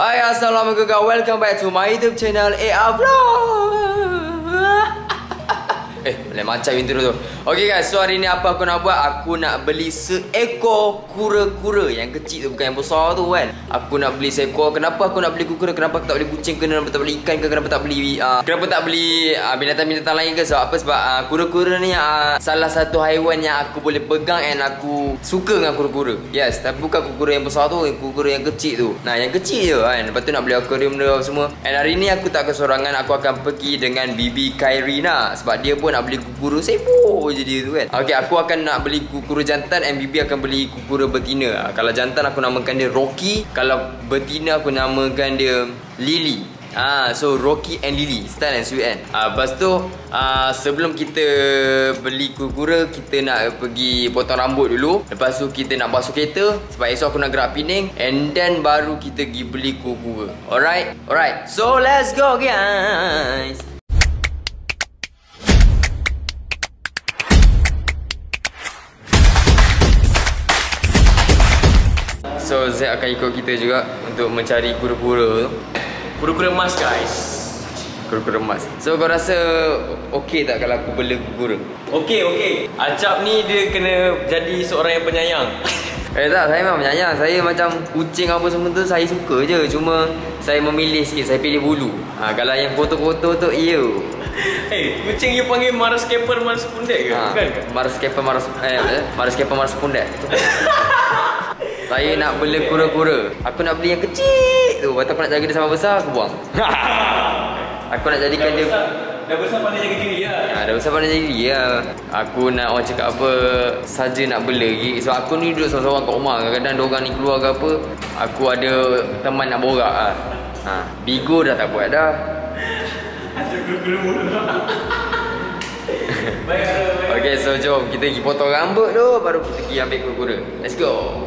Hai Assalamualaikum Welcome back to my YouTube channel AR Vlog Eh, lain macam intro tu. Okay guys, so hari ni apa aku nak buat? Aku nak beli seekor kura-kura Yang kecil tu, bukan yang besar tu kan? Aku nak beli seekor. Kenapa aku nak beli kura-kura? Kenapa aku tak beli kucing ke? Kenapa tak beli ikan ke? Kenapa tak beli uh, Kenapa tak beli uh, binatang-binatang lain ke? Sebab apa? Sebab uh, kura-kura ni uh, Salah satu haiwan yang aku boleh pegang And aku suka dengan kura-kura. Yes, tapi bukan kura-kura yang besar tu Kura-kura yang kecil tu. Nah, yang kecil je kan? Lepas tu nak beli aquarium dia semua. And hari ni aku tak kesorangan. Aku akan pergi dengan Bibi Kairina. Sebab dia pun nak beli kukura sibuk je dia tu kan. Okay aku akan nak beli kukura jantan And Bibi akan beli kukura betina. Ha, Kalau jantan aku namakan dia Rocky Kalau betina aku namakan dia Lily. Ah, so Rocky and Lily Style and sweet kan ah, Lepas tu ah, Sebelum kita Beli kukura Kita nak pergi Potong rambut dulu. Lepas tu kita nak basuh kereta Sebab esok aku nak gerak Penang And then baru kita pergi beli kukura Alright? Alright So let's go guys So Zack akan ikut kita juga Untuk mencari kura-kura. Tu Kura-kura emas guys. Kura-kura emas. So kau rasa Okay tak kalau aku bela kura? Okey okey. Acap ni dia kena jadi seorang yang penyayang. Eh tak, saya memang menyayang Saya macam kucing apa semua tu Saya suka je. Cuma Saya memilih sikit Saya pilih bulu. Ha, Kalau yang kotor-kotor tu Iya. Hey, kucing you panggil Mars Caper Mars Pundek ke? ha, Bukan ke? Mars Kepa Mars eh, eh, Mars Kepa Mars Pundek Saya nak bela kura-kura. Aku nak beli yang kecil tu. Lepas tu aku nak jaga dia sampai besar Aku buang. Aku nak jadikan dia Dah besar pandai jaga diri lah Ha, dah besar pandai jadi ya. Aku nak orang cakap apa Saja nak bela lagi. Sebab aku ni duduk seorang-seorang kat rumah. Kadang-kadang diorang ni keluar ke apa Aku ada teman nak borak lah ha, Bigo dah tak buat dah. Kura-kura mulu Baik baik Okay so jom Kita pergi potong rambut tu Baru kita pergi ambil kura-kura. Let's go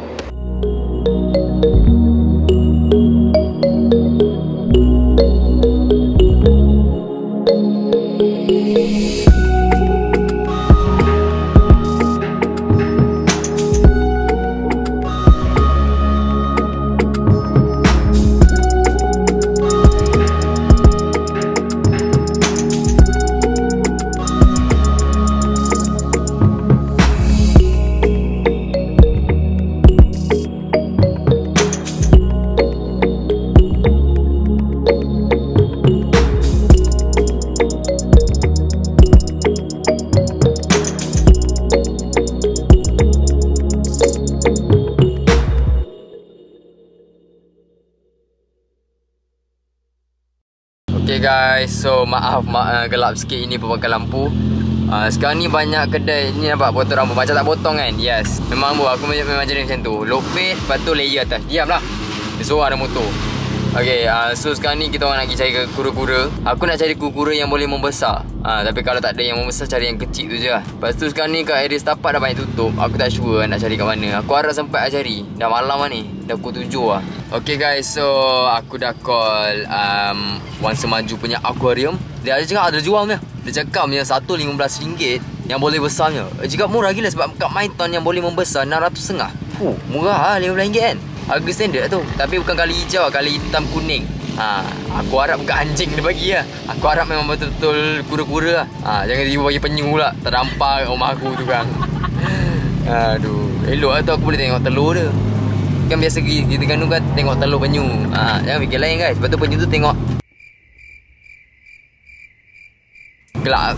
Okay guys, so maaf ma- uh, gelap sikit ini pemakaian lampu. Uh, Sekarang ni banyak kedai ni nampak potong rambut. Macam tak potong kan? Yes. Memang bu, aku memang, jadi macam tu. Low fade, lepas tu layer atas. Diam lah Dia seorang ada motor Okay, uh, so sekarang ni kita orang nak pergi cari kura-kura. Aku nak cari kura-kura yang boleh membesar. Uh, Tapi kalau tak ada yang membesar, cari yang kecil tu je lah. Lepas tu sekarang ni kat area setapak dah banyak tutup. Aku tak sure nak cari kat mana. Aku harap sempat nak cari. Dah malam lah ni. Dah pukul tujuh lah. Okay guys, so aku dah call um, Wan Semaju punya aquarium Dia ada cakap ada jual punya. Dia cakap punya satu RM15 Yang boleh besarnya. Cakap murah gila sebab kat Myton yang boleh membesar RM600 Fuh, murah lah RM15 kan Harga standard lah tu. Tapi bukan kali hijau Kali hitam kuning. Ha, aku harap bukan anjing dia bagi lah. Aku harap memang betul-betul kura-kura lah. Ha, Jangan tiba bagi penyu pula. Terdampar kat rumah aku tu kan Aduh. Elok lah tu aku boleh tengok telur dia. Kan biasa kita, kita kan kan tengok telur penyu. Ha, Jangan fikir lain guys. Sebab tu penyu tu tengok.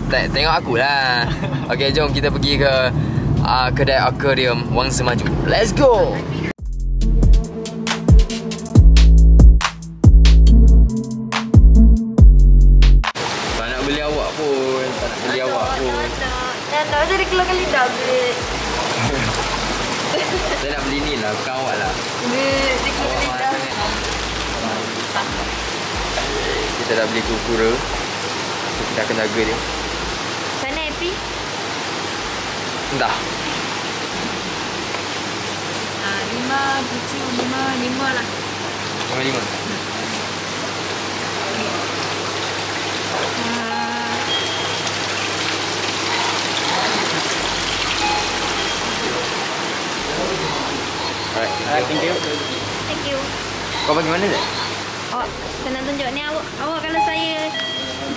Te- Tengok aku lah. Okay jom kita pergi ke uh, Kedai aquarium Wang Semaju. Let's go Dah tak jadi keluarkan lidah beli. Saya nak beli ni lah Bukan awak lah Beli dia keluarkan Awak lidah. mahal sangat Kita dah beli kura-kura so, Kita akan jaga dia Sana happy? Entah Ah, lima, tujuh, lima, lima lah. Nombor lima Ah, Alright thank you thank you. Kau pergi mana Zek? Awak kena tunjuk ni awak. Awak kalau saya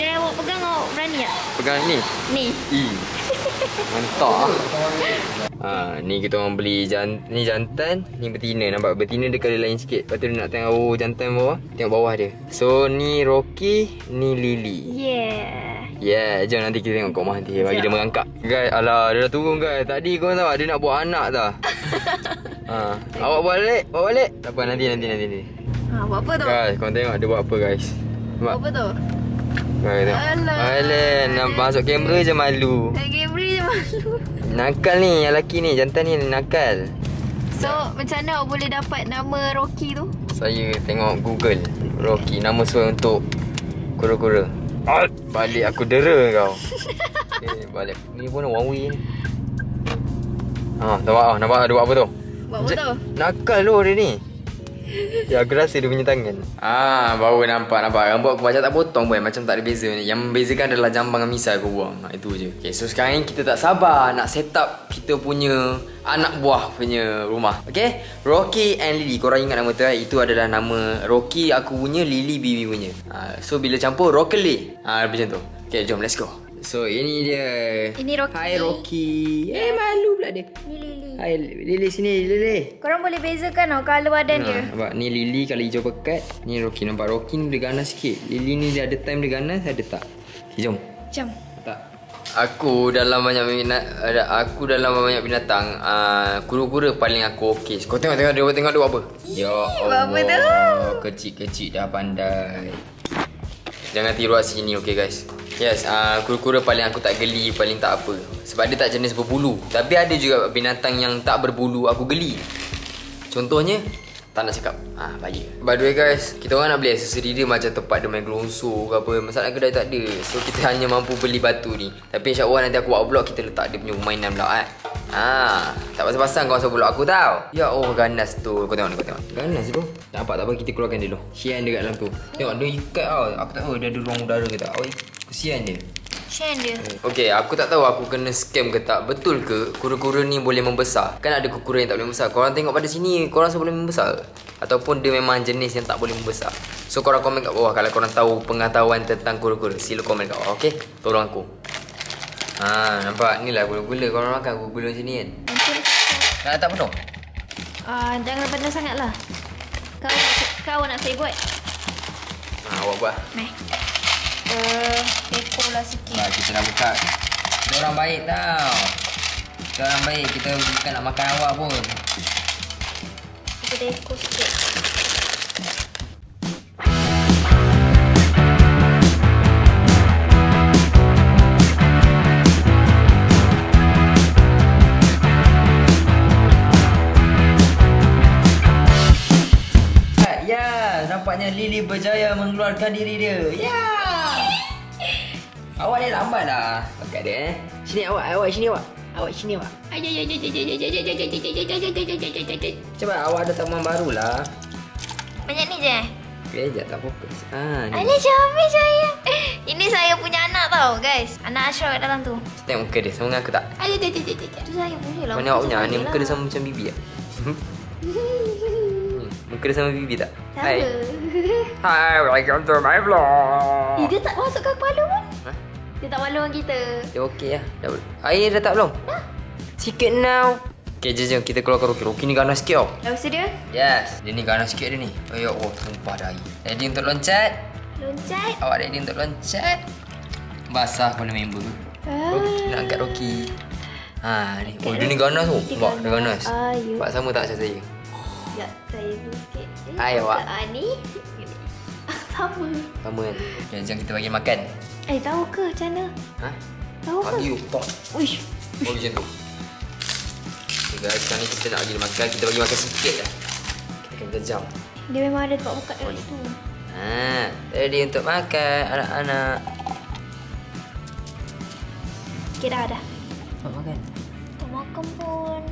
dia awak pegang awak berani tak? Pegang ni. Ni. Ih. Mantap ah. Ha, ni kita orang beli jan, ni jantan, ni betina. Nampak betina dia colour lain sikit. Lepas tu dia nak tengok oh, jantan bawah. Tengok bawah dia. So ni Rocky, ni Lily. Yeah. Yeah, jom nanti kita tengok kat rumah nanti bagi dia merangkak. Guys, alah dia dah turun guys. Tadi kau tahu dia nak buat anak dah. ha, awak balik, bawa balik. Tak apa nanti nanti nanti. nanti. Ha, buat apa tu? Guys, kau tengok dia buat apa guys. Nampak? Buat apa tu? Guys, tengok. Alah. Alah, nak masuk kamera je malu. Tak Gabriel je malu. Nakal ni, yang lelaki ni, jantan ni nakal. So, macam mana awak boleh dapat nama Rocky tu? Saya tengok Google Rocky nama sesuai untuk kura-kura. Balik aku dera kau. Okay, balik. Ni pun one way ni. Ha, nampak ah, nampak dia buat apa tu? Buat apa tu? Nakal tu dia ni. Ya, aku rasa dia punya tangan. Ah, baru nampak nampak. Rambut aku macam tak potong pun macam tak ada beza ni. Yang membezakan adalah jambang dengan misai aku buang. Ha, itu je. Okay, so sekarang ni kita tak sabar nak set up kita punya anak buah punya rumah. Okay? Rocky and Lily. Korang ingat nama tu eh? Itu adalah nama Rocky aku punya, Lily Bibi punya. Ha, so bila campur Rocky. Ha, macam tu. Okay, jom let's go. So ini dia. Ini Rocky. Hi Rocky. Eh malu pula dia. Ni Lily. Hai Lily sini Lily. Korang boleh bezakan tau colour badan dia. Ha, nampak ni Lily kalau hijau pekat, ni Rocky nampak Rocky ni dia ganas sikit. Lily ni dia ada time dia ganas, ada tak. Okay, jom. Jom. Tak. Aku dalam banyak minat ada aku dalam banyak binatang uh, kura-kura paling aku okey. Kau tengok tengok dia tengok dia buat apa? Ya buat apa tu? Kecil-kecil dah pandai. Jangan tiru kat sini okey guys. Yes, uh, kura-kura paling aku tak geli, paling tak apa. Sebab dia tak jenis berbulu. Tapi ada juga binatang yang tak berbulu aku geli. Contohnya tak nak cakap Ah, baik By the way guys Kita orang nak beli aksesori dia Macam tempat dia main gelonsor ke apa Masalah kedai tak ada So kita hanya mampu beli batu ni Tapi insyaAllah nanti aku buat vlog Kita letak dia punya permainan pula eh Ah, tak pasang-pasang kau masuk vlog aku tau Ya oh ganas tu Kau tengok ni kau tengok Ganas tu Nampak tak apa kita keluarkan dia dulu Sian dia kat dalam tu Tengok dia ikat tau Aku tak tahu dia ada ruang udara ke tak Oh kesian dia Shane dia. Okay, aku tak tahu aku kena scam ke tak. Betul ke kura-kura ni boleh membesar? Kan ada kura-kura yang tak boleh membesar. Korang tengok pada sini, korang rasa boleh membesar ke? Ataupun dia memang jenis yang tak boleh membesar? So, korang komen kat bawah kalau korang tahu pengetahuan tentang kura-kura. Sila komen kat bawah, okay? Tolong aku. Ha, nampak? Ni lah gula-gula. Korang makan gula-gula macam ni kan? Nanti Nak tak penuh? uh, jangan penuh sangat lah. Kau, kau nak saya buat. Ha, awak buat. Meh. Uh, deco lah sikit. Baik, kita dah buka. Kita orang baik tau. Kita orang baik. Kita bukan nak makan awak pun. Kita deco sikit. Ya, nampaknya Lily berjaya mengeluarkan diri dia. Ya. Awak ni lambat lah. Pakai dia eh. Sini awak, awak sini awak. Awak sini awak. Cuba awak ada teman baru lah. Banyak ni je. Kejap tak fokus. Ah, ni. Ada Syamil saya. Ini saya punya anak tau guys. Anak Ashraf kat dalam tu. Tengok muka dia sama dengan aku tak? Ada ada ada ada. Itu saya punya lah. Mana awak punya? Ni muka dia sama macam bibi tak? Dia sama bibi tak? Sama. Hai, welcome to my vlog. Eh, dia tak masuk ke kepala pun. Hah? Dia tak malu dengan kita. Dia okey lah. Dah, air dah tak belum? Dah. Sikit now. Okay, jom, jom kita keluarkan Rocky. Rocky ni ganas sikit tau. Lepas tu dia Yes. Dia ni ganas sikit dia ni. Oh, ya Allah. Tumpah dah air. Ready untuk loncat? loncat. Awak ready untuk loncat? Basah kepala member. Ah. Rocky nak angkat Rocky. Ha ni. Oh, dia ni ganas tu. Dia Nampak? Dia ganas. Ah, ya. Nampak sama tak macam saya? Ya, saya sikit. Eh, Hai, awak. Ni. Sama. Sama kan? Jom, jom kita bagi makan. Eh, tahu ke macam mana? Ha? Tahu ke? Bagi you. Tok. Uish. Oh, macam tu. Okay guys, sekarang ni kita nak bagi dia makan. Kita bagi makan sikit lah. Kita akan kejam. Dia memang ada tempat buka dekat situ. Ha, ready untuk makan anak-anak. Okay, dah, dah. Buat makan. Tak makan pun.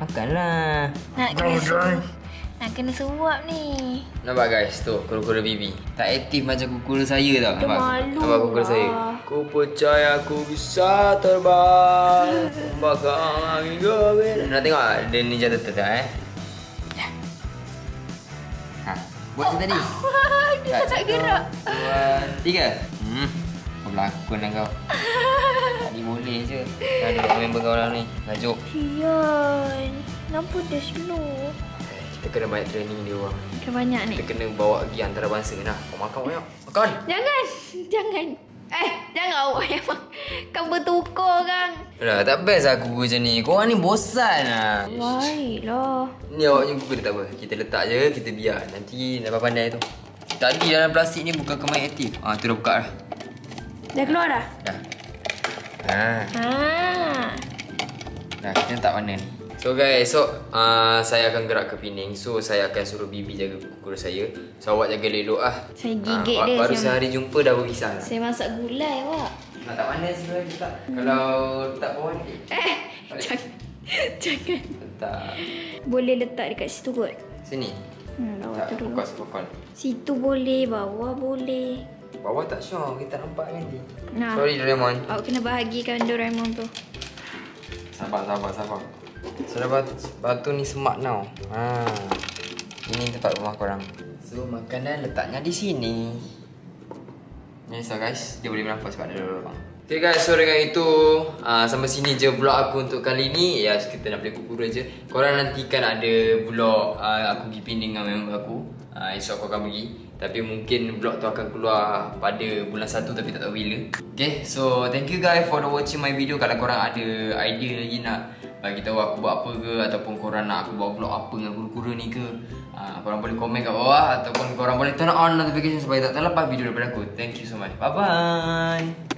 Makanlah. Nak kena suap. Nak kena suap ni. Nampak guys, tu kura-kura bibi. Tak aktif macam kura saya tau. Dia Nampak? malu Nampak kura lah. saya. Ku percaya aku bisa terbang. Membakar angin gebir. Nak tengok tak? Dia ninja turtle tak eh? Ya. Ha. Buat macam tadi. Dia tak nak gerak. Dua, tiga. Hmm. Kau berlakon lah kau. Tadi boleh je. Ada member kau orang ni. Lajuk. Kian. Kenapa dia slow? Kita kena banyak training dia orang. Dah banyak ni. Kita kena bawa pergi antarabangsa nah. Kau makan banyak. Makan. Jangan. Jangan. Eh, jangan awak yang Kau bertukar kan. Alah, tak best aku macam ni. Korang ni bosan lah. Baiklah. Ni awak punya Google tak apa. Kita letak je, kita biar. Nanti dapat pandai tu. Tadi dalam plastik ni bukan kemain aktif. Ah, tu dah buka dah. Dah keluar dah? Dah. Ha. Ha. Dah, kita letak mana ni? So guys, so uh, saya akan gerak ke Pening. So saya akan suruh Bibi jaga kukur saya. So awak jaga elok ah. Saya gigit Ah, dia, Baru saya- sehari jumpa dah berpisah. Saya masak gulai awak. Nak tak mana sebenarnya letak? Kalau letak bawah ni. Eh, jangan. Jangan. Letak Boleh letak dekat situ kot. sini. Hmm, bawah Tak tu dulu. fokus fokus. Situ boleh, bawah boleh. Bawah tak sure kita nampak nanti. Nah. Sorry Doraemon. Awak kena bahagikan Doraemon tu. Sabar sabar sabar. So batu, batu ni semak now. Ha. Ini tempat rumah korang. So makanan letaknya di sini. Ni so guys, dia boleh bernafas sebab ada lubang. Okay guys, so dengan itu uh, Sampai sini je vlog aku untuk kali ni Ya, yes, kita nak beli kukur je Korang nantikan ada vlog uh, Aku pergi Penang dengan member aku uh, Esok aku akan pergi Tapi mungkin vlog tu akan keluar pada bulan 1 Tapi tak tahu bila. Okay, so thank you guys for the watching my video. Kalau korang ada idea lagi nak bagi tahu aku buat apa ke Ataupun korang nak aku buat vlog apa dengan kura-kura ni ke uh, Korang boleh komen kat bawah Ataupun korang boleh turn on notification Supaya tak terlepas video daripada aku. Thank you so much. Bye-bye